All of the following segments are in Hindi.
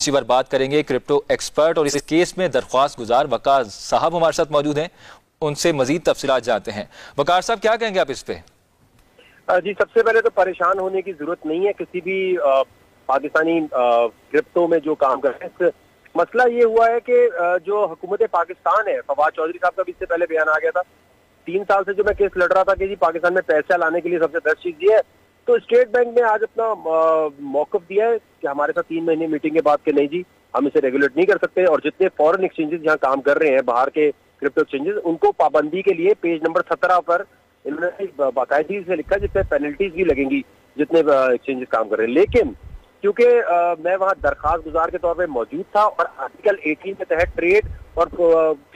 इसी बार बात करेंगे क्रिप्टो एक्सपर्ट और इस केस में दरख्वास्त गुजार वकार साहब हमारे साथ मौजूद हैं। उनसे मजीद तफसीत जानते हैं। वकार साहब, क्या कहेंगे आप इस पे? जी, सबसे पहले तो परेशान होने की ज़रूरत नहीं है किसी भी पाकिस्तानी क्रिप्टो में जो काम कर रहे हैं। मसला ये हुआ है कि जो हुकूमत पाकिस्तान है, फवाद चौधरी साहब का भी इससे पहले बयान आ गया था। तीन साल से जो मैं केस लड़ रहा था कि जी, पाकिस्तान में पैसा लाने के लिए सबसे बेस्ट चीज़ ये है तो स्टेट बैंक ने आज अपना मौकफ दिया है कि हमारे साथ तीन महीने मीटिंग के बाद के नहीं जी, हम इसे रेगुलेट नहीं कर सकते और जितने फॉरेन एक्सचेंजेस यहाँ काम कर रहे हैं, बाहर के क्रिप्टो एक्सचेंजेस उनको पाबंदी के लिए पेज नंबर सत्रह पर इन्होंने बाकायदगी से लिखा जिससे पेनल्टीज भी लगेंगी जितने एक्सचेंजेस काम कर रहे हैं। लेकिन, क्योंकि मैं वहाँ दरखास्त गुजार के तौर पर मौजूद था और आर्टिकल 18 के तहत ट्रेड और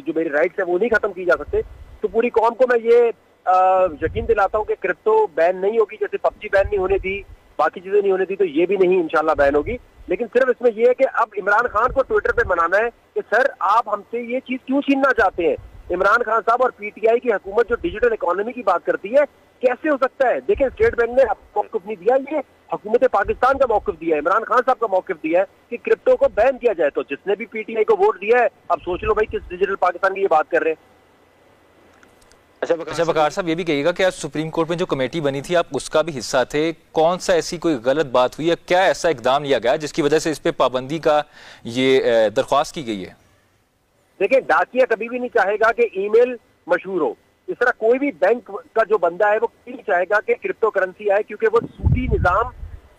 जो मेरी राइट्स है वो नहीं खत्म की जा सकते तो पूरी कौम को मैं ये यकीन दिलाता हूँ कि क्रिप्टो बैन नहीं होगी, जैसे पबजी बैन नहीं होने थी बाकी चीज़ें नहीं होनी थी तो ये भी नहीं इंशाल्लाह बैन होगी। लेकिन सिर्फ़ इसमें यह है कि अब इमरान खान को ट्विटर पे मनाना है कि, सर, आप हमसे ये चीज़ क्यों छीनना चाहते हैं? इमरान खान साहब और पीटीआई की हुकूमत, जो डिजिटल इकोनॉमी की बात करती है, कैसे हो सकता है? देखिए स्टेट बैंक ने मौकफ नहीं दिया, ये हुकूमत पाकिस्तान का मौकफ दिया है। इमरान खान साहब का मौकफ दिया है कि क्रिप्टो को बैन किया जाए। तो जिसने भी पीटीआई को वोट दिया है, अब सोच लो भाई किस डिजिटल पाकिस्तान की ये बात कर रहे हैं। अच्छा अच्छा बकार साहब ये भी कहिएगा कि आज सुप्रीम कोर्ट में जो कमेटी बनी थी आप उसका भी हिस्सा थे। कौन सा ऐसी कोई गलत बात हुई है क्या ऐसा इकदाम लिया गया जिसकी वजह से इस पे पाबंदी का ये दरख्वास्त की गई है? देखिए डाकिया कभी भी नहीं चाहेगा कि ईमेल मशहूर हो। इस तरह कोई भी बैंक का जो बंदा है वो नहीं चाहेगा कि क्रिप्टो करेंसी आए क्योंकि वो सूदी निज़ाम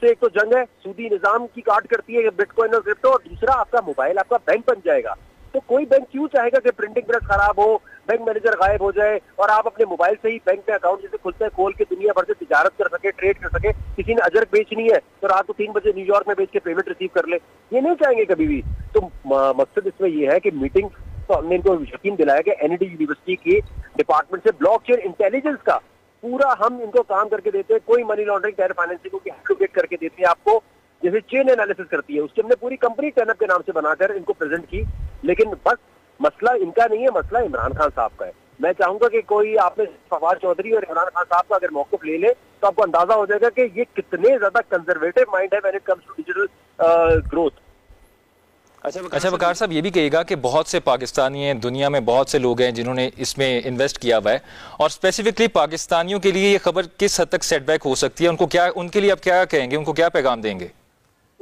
से एक तो जंग है सूदी निज़ाम की काट करती है बिटकॉइन और क्रिप्टो और दूसरा आपका मोबाइल आपका बैंक बन जाएगा। तो कोई बैंक क्यों चाहेगा कि प्रिंटिंग प्रेस खराब हो बैंक मैनेजर गायब हो जाए और आप अपने मोबाइल से ही बैंक में अकाउंट जैसे खुलते हैं, खोल के दुनिया भर से तजारत कर सके ट्रेड कर सके, किसी ने अजरक बेचनी है तो रात को तीन बजे न्यूयॉर्क में बेच के पेमेंट रिसीव कर ले। ये नहीं चाहेंगे कभी भी। तो मकसद इसमें यह है कि मीटिंग तो हमने इनको यकीन दिलाया कि एनईडी यूनिवर्सिटी के डिपार्टमेंट से ब्लॉकचेन इंटेलिजेंस का पूरा हम इनको काम करके देते हैं। कोई मनी लॉन्ड्रिंग टेर फाइनेंसिंग की एलोकेट करके देते हैं आपको, जैसे चेन एनालिसिस करती है। उसकी हमने पूरी कंपनी टेनअप के नाम से बनाकर इनको प्रेजेंट की। लेकिन बस मसला इनका नहीं है मसला इमरान खान साहब का है। मैं चाहूँगा कि कोई आपने फवाद चौधरी और इमरान खान साहब का अगर मौकफ ले ले तो आपको अंदाज़ा हो जाएगा कि ये कितने ज़्यादा कंजर्वेटिव माइंड है when it comes to digital growth अच्छा अच्छा वकार साहब ये भी कहेगा कि बहुत से पाकिस्तानी हैं दुनिया में बहुत से लोग हैं जिन्होंने इसमें इन्वेस्ट किया हुआ है। और स्पेसिफिकली पाकिस्तानियों के लिए ये खबर किस हद तक सेटबैक हो सकती है? उनको क्या उनके लिए आप क्या कहेंगे? उनको क्या पैगाम देंगे?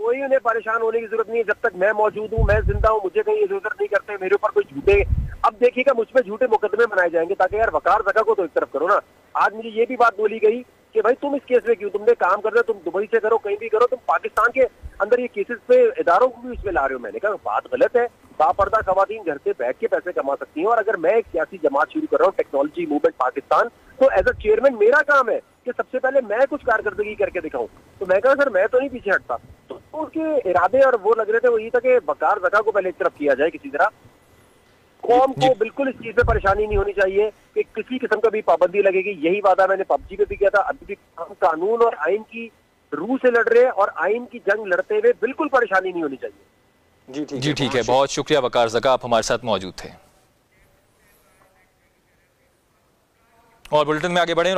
कोई उन्हें परेशान होने की ज़रूरत नहीं है। जब तक मैं मौजूद हूँ, मैं ज़िंदा हूँ, मुझे कहीं इधर उधर नहीं करते, मेरे ऊपर कोई झूठे अब देखिएगा, मुझ पर झूठे मुकदमे बनाए जाएँगे, ताकि यार वकार जगह को तो एक तरफ़ करो ना। आज मुझे ये भी बात बोली गई कि भाई, तुम इस केस में क्यों? तुमने काम कर रहे हो, तुम दुबई से करो, कहीं भी करो, तुम पाकिस्तान के अंदर ये केसेस पे इदारों को भी इसमें ला रहे हो। मैंने कहा, बात गलत है। बापर्दा खातन घर से बैठ के पैसे कमा सकती हैं, और अगर मैं एक सियासी जमात शुरू कर रहा हूँ टेक्नोलॉजी मूवमेंट पाकिस्तान तो एज अ चेयरमैन मेरा काम है कि सबसे पहले मैं कुछ कारकर्दगी करके दिखाऊँ। तो मैं कहा, सर, मैं तो नहीं पीछे हटता। उनके इरादे और वो लग रहे थे वही था कि बकार जगह को पहले एक तरफ़ किया जाए किसी तरह। कौम को बिल्कुल इस चीज़ में परेशानी नहीं होनी चाहिए कि किसी किस्म का भी पाबंदी लगेगी। यही वादा मैंने पबजी पे भी किया था। अभी भी हम कानून और आइन की रूह से लड़ रहे हैं और आइन की जंग लड़ते हुए बिल्कुल परेशानी नहीं होनी चाहिए। जी ठीक जी ठीक है। बहुत शुक्रिया वकार जका आप हमारे साथ मौजूद थे। और बुलेटिन में आगे बढ़े